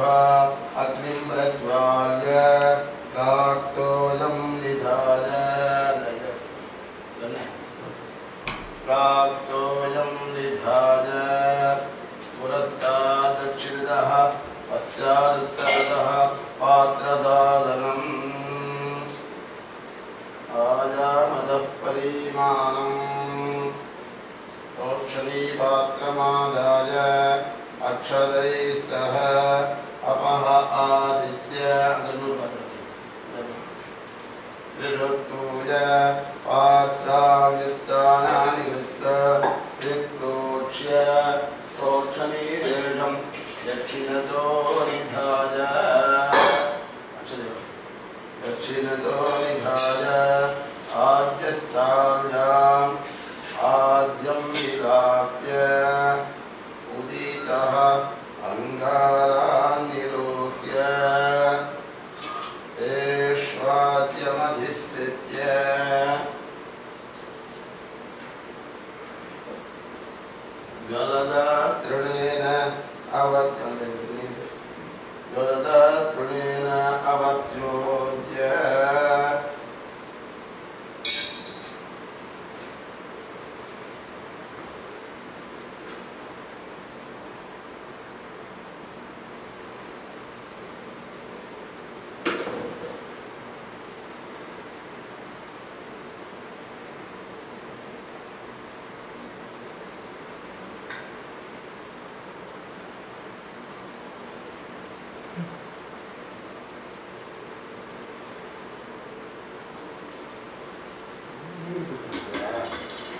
uh,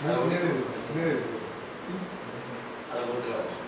네. 네. 네. 아, 못 들어요. 그, 그, 아,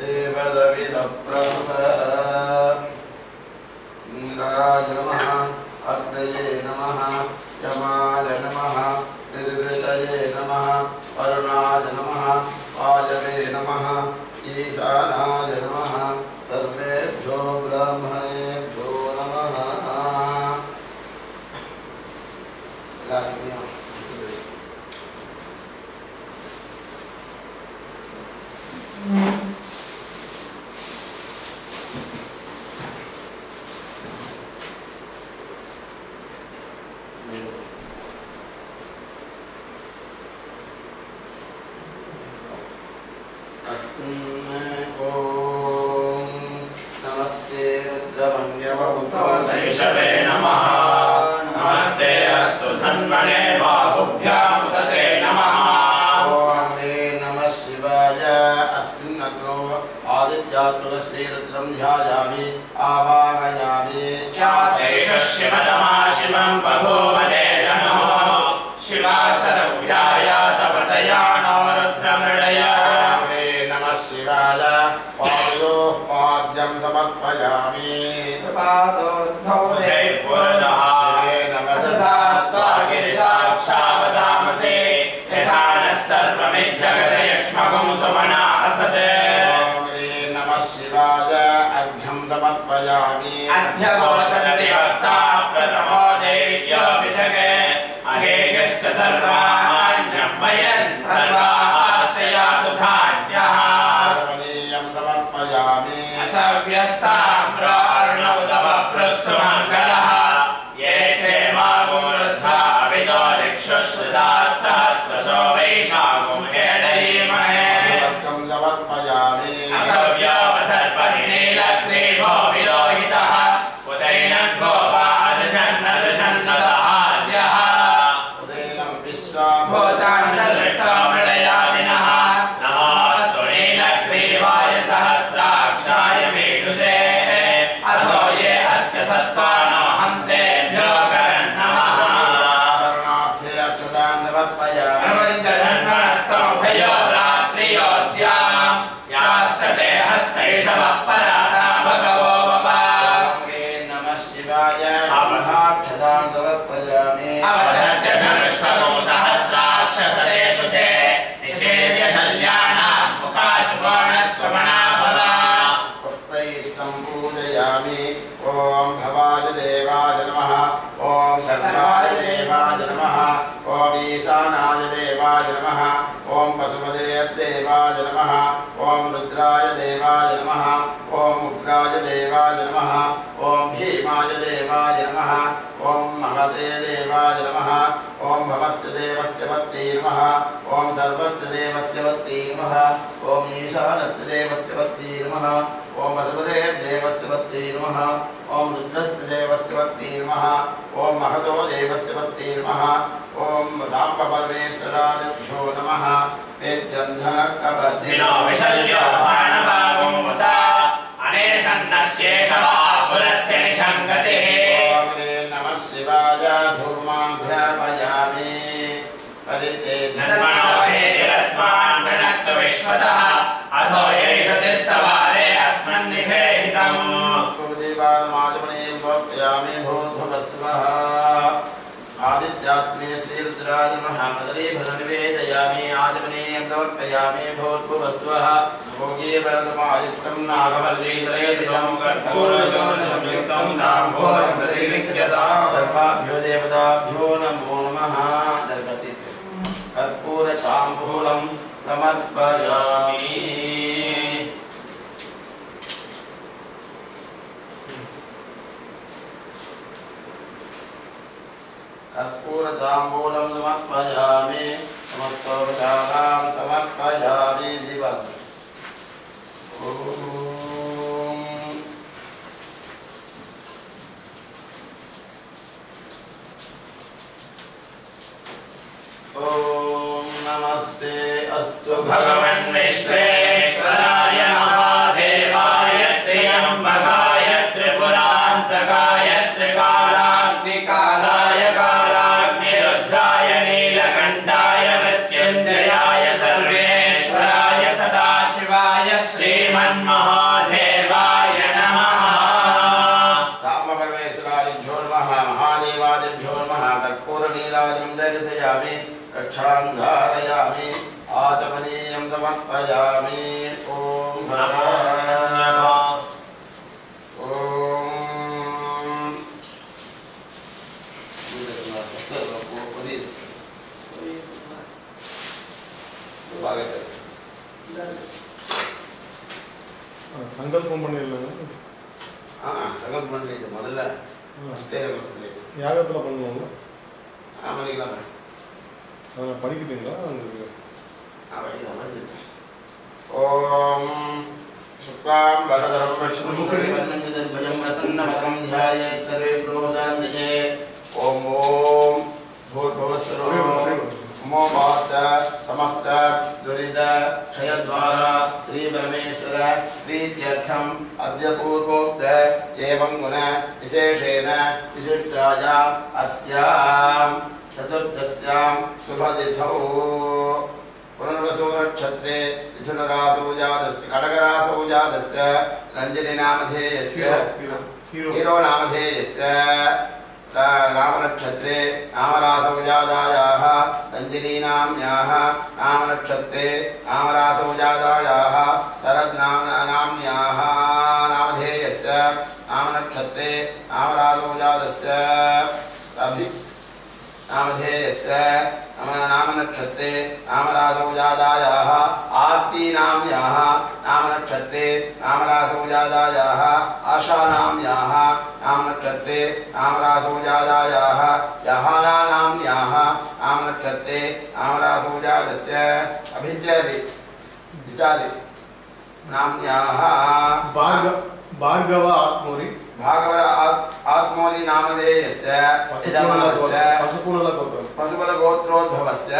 देवदविदप्रस इन्द्राय नमः अग्नये नमः यमाय नमः निर्वृतये नमः ईशानाय नमः सर्वेभ्यो ब्राह्मणेभ्यो सर्वमिज्जगदयक्ष्मगुं सुमना असते नमः शिवाय अर्घ्यं समर्पयामि। अध्यवोचदतिभक्ता प्रथमो देव्योऽभिषगे। अहेयश्च सर्वान् ब्रह्मयन् सर्वाः देवाय नमः ॐ महते देवाय नमः ॐ भवस्य देवस्य पत्नी नमः ॐ सर्वस्य देवस्य पत्नी नमः ॐ ईशानस्य देवस्य पत्नी नमः ॐ वसुपतेर्देवस्य पत्नी नमः ॐ रुद्रस्य देवस्य पत्नी नमः ॐ महतो देवस्य पत्नी नमः ॐ साम्बपरमेश्वरादिभ्यो नमः वेद्यन्धनकवर्धिनो विशल्यो बाणवागुमुता अनेशन्नस्येषवा शिवाय धूमाभ्यापयामि परिते धन्मनो हेतिरस्मान् प्रणक्त विश्वतः अथो भूर्भुवस्वः। आदित्यात्मे श्रीरुद्राज महामदलीफलनिवेदयामि आजमनीं समर्पयामि भूर्भुवस्वः भोगे वरदमायुक्तं नागवल्लीतलेतितं कर्पूरजोनिसंयुक्तं सर्वाभ्यो देवताभ्यो नमो नमः दर्पति कर्पूरताम्बूलं समर्पयामि कर्पूरताम्बूलं समर्पयामि। समस्तोपचारां समर्पयामि ॐ। नमस्ते अस्तु भगवन् विश्वेश्वराय महादेवाय त्र्यम्बकाय त्रिपुरान्तकाय त्रिकालाग्निकालाय कर्पूरनीलादिं दर्शयामि कक्षां धारयामि आचमनीयं समर्पयामि ॐ भगवान् ॐ சங்கல்பம் பண்ணிடலாங்க ஆ சங்கல்பம் பண்ணிட்டு முதல்ல ஃபஸ்ட்டே சங்கல்பம் பண்ணிட்டு யாகத்தில் பண்ணுவாங்க ஆ பண்ணிக்கலாம் அதை படிக்கிட்டீங்களா உங்களுக்கு ॐ शुक्लां वरदरं विष्णुमुखिवर्णञ्जदर्भजं प्रसन्नवदनं ध्यायेत् सर्वे गुणोदान्तये ॐ ॐ भूर्भुवस्वरो मो मात समस्त दुरित क्षयद्वारा श्रीपरमेश्वर प्रीत्यर्थम् अद्य पूर्वोक्त एवं गुण विशेषेण विशिष्टायाम् अस्यां चतुर्थस्यां शुभतिथौ। पुनर्वसुनक्षत्रे मिथुनरासौ जातस्य कडकरासौ जातस्य रञ्जनिनामधेयस्य हीरो नामधेयस्य रामनक्षत्रे रामरासमुजादायाः जातायाः रामनक्षत्रे नामनक्षत्रे नामरासौ जातायाः शरद्नाम नामधेयस्य रामनक्षत्रे रामरासमुजातस्य अभि नामधेयस्य नाम- नामनक्षत्रे नामरासौजादायाः आर्तीनाम्याः, नामनक्षत्रे नामरासौजादायाः आशानाम्याः, नामनक्षत्रे नामरासौजादायाः जहानानाम्याः नामनक्षत्रे नामरासौजातस्य अभिचरि, विचारि, नाम्याः। भार्गव आत्मोरि भागवर आत्मोनि नामधेयस्य यजमानस्य पशुकुलगोत्र पशुकुलगोत्रोद्भवस्य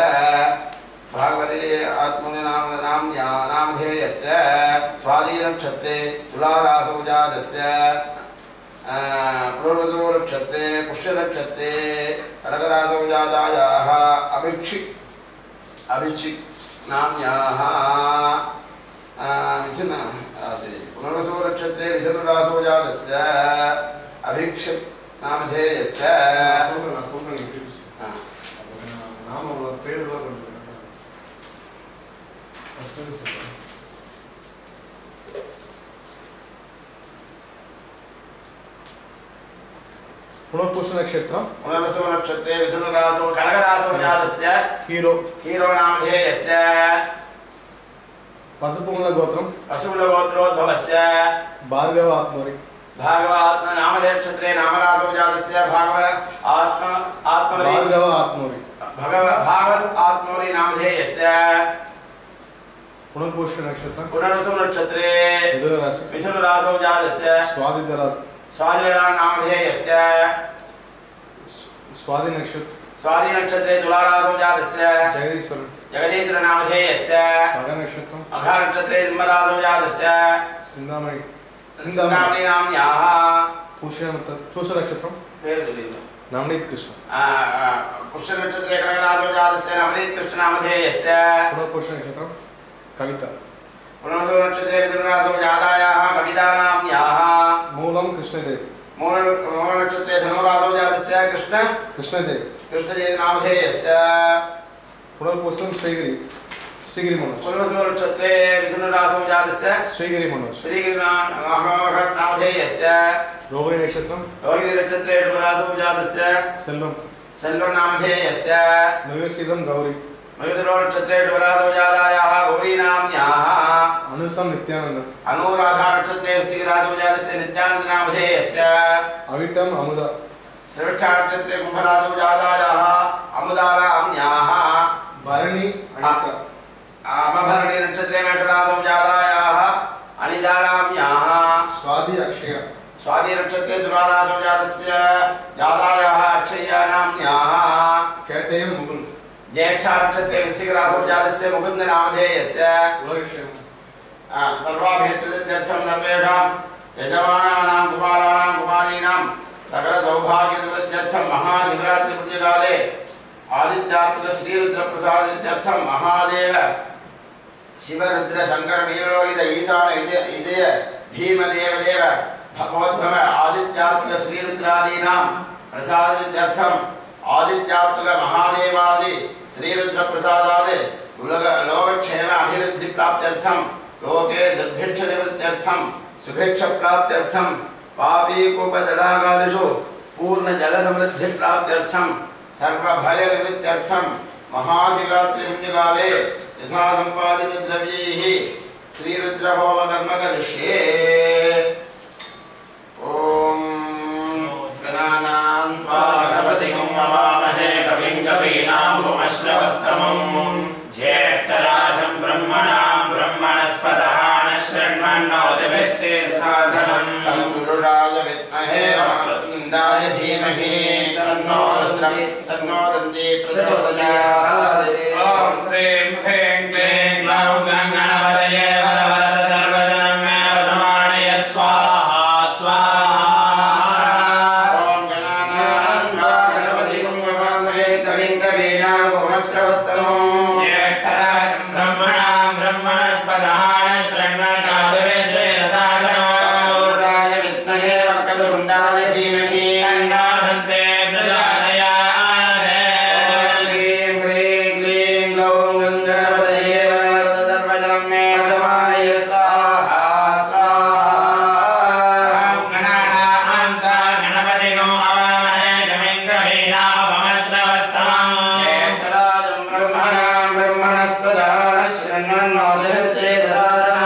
भागवते आत्मोनि नाम नाम या नामधेयस्य स्वाधीनक्षत्रे तुलारासौ जातस्य पुनर्वसुनक्षत्रे पुष्यनक्षत्रे कनकरासौ जातायाः अभिक्षि अभिक्षि नाम्याः मिथुन जातस्य अभिक्षिप् नामधेयस्य நான் சொல்றேன் நான் சொல்றேன் நீங்க திருப்பி சொல்லுங்க. ஆ. நான் நாம உங்க பேர் தான் கொஞ்சம் First time சொல்றேன். पुनर्पुष नक्षत्र पुनर्वसु नक्षत्रे मिथुनरासौ कनकरासौ जातस्य हीरो हीरो नामधेयस्य पशुपुंगल गोत्रम वसुकुलगोत्रोद्भवस्य भार्गव आत्मरि भागवात्म नामधेयक्षत्रे नामरासौ जातस्य भागव आत्म आत्मरि भार्गव आत्मरि भगव भागवत आत्मौरी नामधेयस्य पुनर्पुष नक्षत्र पुनर्वसु नक्षत्रे मिथुन राशि मिथुनरासौ जातस्य स्वादितर स्वादिरा नामधेयस्य स्वादि नक्षत्र स्वाதி नक्षत्रे तुलारासौ जातस्य जगदीश्वर जगदीश्वर नामधेयस्य मघ नक्षत्र मघा नक्षत्रे सिंहरासौ जातस्य सिंधामणि सिंहामणि नाम्न्याः पुष्य पुष नक्षत्र पेरु तुलिल्ल नवनीत कृष्ण पुष्य नक्षत्रे कनकरासौ जातस्य नवनीत कृष्ण नामधेयस्य पुनर्पुष नक्षत्र कविता। पुनर्वसु नक्षत्रे मिथुनरासौ जातायाः कविता नाम्न्याः मूलम कृष्णदेव। मूल मूलनक्षत्रे धनुरासौ जातस्य कृष्ण कृष्णदेव। कृष्णजय नामधेयस्य पुनर्पुषम श्रीगिरी श्रीगिरी मनोज। पुनर्वसु नक्षत्रे मिथुनरासौ जातस्य। श्रीगिरी मनोज। श्रीनामधेयस्य रोहिणी नक्षत्र रोहिणीनक्षत्रे शुभरासौ जातस्य। सेल्वम। सेल्वनामधेयस्य मृगशीलम गौरी। मृगशिरोनक्षत्रे शुभरासौ जातायाः गौरीनाम्न्याः अनुसम नित्यानंद अनुराधानक्षत्रे वृश्चिकरासौ जातस्य नित्यानन्दनामधेयस्य अविटम अमुदा। श्रेष्ठानक्षत्रे कुम्भरासौ जातायाः अमुदाराम्न्याः भरणी अनिता अमभरणीनक्षत्रे मेषरासौ जातायाः अनिदाराम्याः। स्वाति अक्षय स्वातिनक्षत्रे तुलारासौ जातस्य जातायाः अक्षय्यानाम्न्याः केटयम मुकुंद ज्येष्ठानक्षत्रे वृश्चिकरासौ जातस्य उलगक्षेम सर्वाभिष्टसिद्ध्यर्थं सर्वेषां यजमानानां कुमाराणां कुमारीणां सकलसौभाग्यसमृद्ध्यर्थं महाशिवरात्रिपुण्यकाले आदित्यात्मकश्रीरुद्रप्रसादित्यर्थं महादेव। शिवरुद्रशङ्करनीलोहित ईशान इजय इजय भीमदेवदेव भगवद्भव आदित्यात्मकश्रीरुद्रादीनां प्रसादित्यर्थम् आदित्यात्मकमहादेवादि श्रीरुद्रप्रसादादि उलग, लोकक्षेम अभिवृद्धिप्राप्त्यर्थं, लोके दुर्भिक्ष निवृत्त्यर्थम सुभिक्ष प्राप्त्यर्थम पापी कूपतडागादिषु पूर्ण जल समृद्धि पूर्णजलसमृद्धिप्राप्त्यर्थं सर्वभयनिवृत्त्यर्थं महाशिवरात्रिपुण्यकाले यथा सम्पादितद्रव्यैः श्रीरुद्रहोमकर्म करिष्ये ॐ गणानां गणपतिं गणपतिमुपवामहे कविं कवीनामुपमश्रवस्तमम् ज्येष्ठराजं ब्रह्मणां ब्रह्मणस्पतः न शृण्वन्नोतिभिः तं गुरुराज विद्महे वक्रतुण्डाय धीमहि तन्नो रुद्रं तन्नो दन्ते प्रचोदयात् ॐ श्रीं ह्रीं क्लीं ब्रह्मणस्पदानश्रन्नोदयस्य ददारः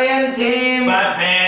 My Papantine.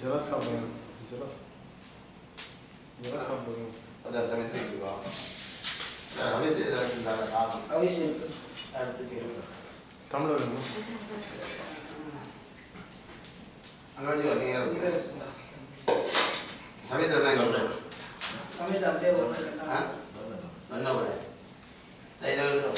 जरा सा बयो जरा सा जरा सा बयो अदा समय तक हुआ सर हमें से जरा की जरा आप अभी से आप तो कह रहे हो कम लोग हैं अंगड़ जी वाली है समय तो नहीं लग रहा समय तो अपने बोल रहा है हाँ बनना पड़ा है नहीं लग रहा